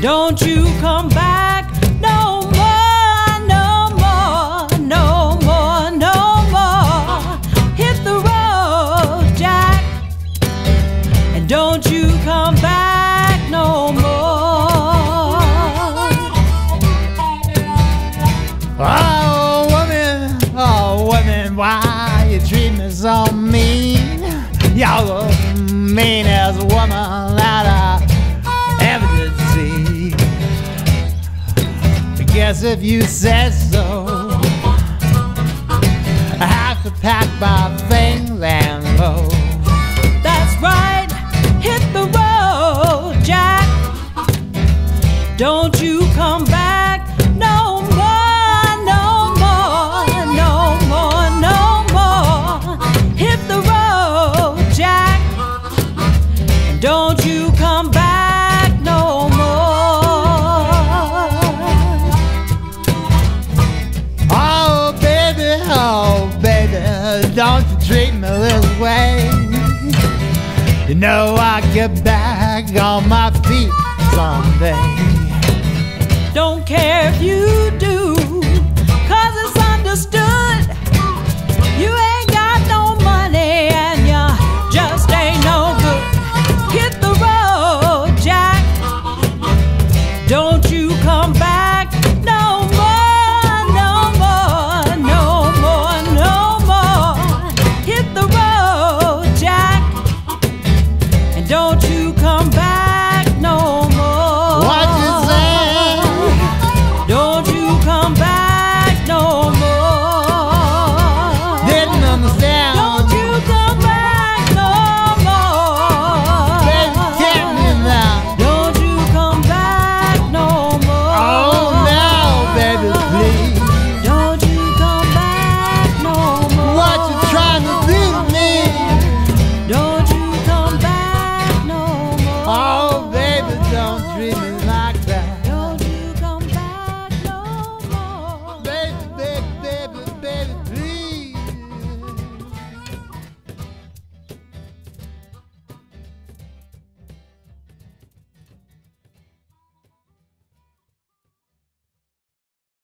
Don't you come back no more, no more, no more, no more. Hit the road, Jack, and don't you come back no more. Oh, woman, oh, woman, why you treat me so mean? You're the meanest woman guess if you said so, I have to pack my things and go. That's right, hit the road, Jack. Don't you don't you treat me this way. You know I'll get back on my feet someday. Don't care if you do, cause it's understood. You ain't got no money and you just ain't no good. Hit the road, Jack. Don't Don't you come back. dreaming.